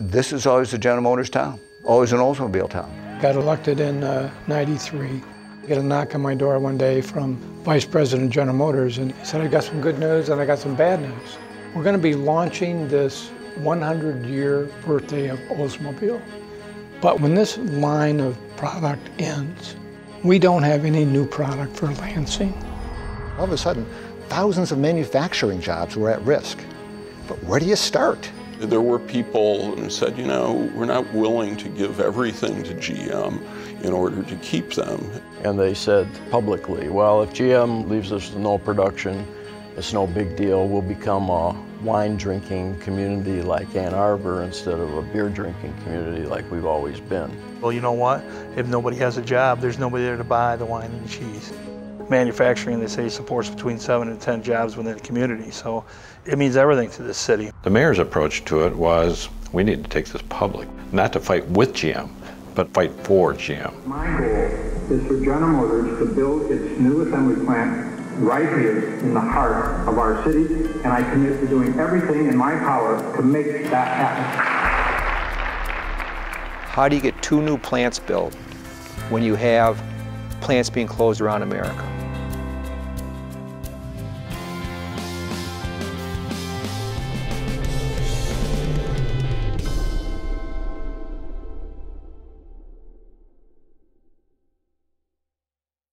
this is always a General Motors town, always an Oldsmobile town. Got elected in uh, 93. Get a knock on my door one day from Vice President of General Motors, and he said, I got some good news and I got some bad news. We're going to be launching this 100 year birthday of Oldsmobile. But when this line of product ends, we don't have any new product for Lansing. All of a sudden, thousands of manufacturing jobs were at risk. But where do you start? There were people who said, you know, we're not willing to give everything to GM in order to keep them. And they said publicly, well, if GM leaves us with no production, it's no big deal. We'll become a wine drinking community like Ann Arbor instead of a beer drinking community like we've always been. Well, you know what? If nobody has a job, there's nobody there to buy the wine and the cheese. Manufacturing, they say, supports between seven and 10 jobs within the community, so it means everything to this city. The mayor's approach to it was we need to take this public, not to fight with GM, but fight for GM. My goal is for General Motors to build its new assembly plant right here in the heart of our city, and I commit to doing everything in my power to make that happen. How do you get two new plants built when you have plants being closed around America?